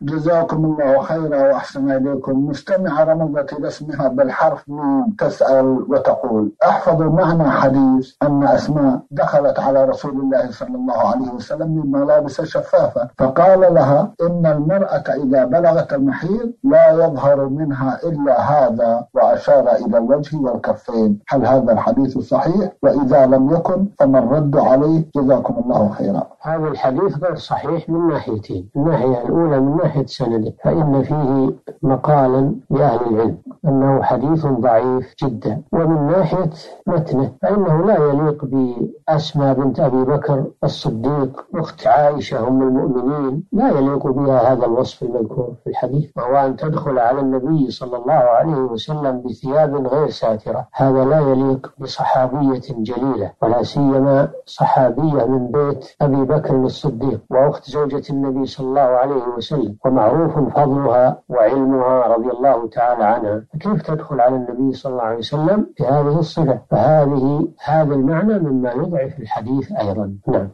جزاكم الله خيرا وأحسن إليكم. مستمعة رمضت إلى اسمها بالحرف من تسأل وتقول. أحفظ معنى حديث أن أسماء دخلت على رسول الله صلى الله عليه وسلم من ملابس شفافة. فقال لها إن المرأة إذا بلغت المحيض لا يظهر منها إلا هذا وأشار إلى الوجه والكفين. هل هذا الحديث صحيح؟ وإذا لم يكن فما الرد عليه؟ جزاكم الله خيرا. هذا الحديث غير صحيح من ناحيتين. الناحية الأولى من ناحية سنده فإن فيه مقالا لأهل العلم. أنه حديث ضعيف جدا. ومن ناحية متنه فإنه لا يليق بأسمى بنت أبي بكر الصديق أخت عائشة أم المؤمنين. لا يليق بها هذا الوصف المذكور في الحديث وهو أن تدخل على النبي صلى الله عليه وسلم بثياب غير ساترة. هذا لا يليق بصحابية جليلة ولا سيما صحابية من بيت أبي بكر الصديق وأخت زوجة النبي صلى الله عليه وسلم. ومعروف فضلها وعلمها رضي الله تعالى عنها. فكيف تدخل على النبي صلى الله عليه وسلم بهذه الصفة؟ فهذه هذا المعنى مما يضعف الحديث أيضا. نعم.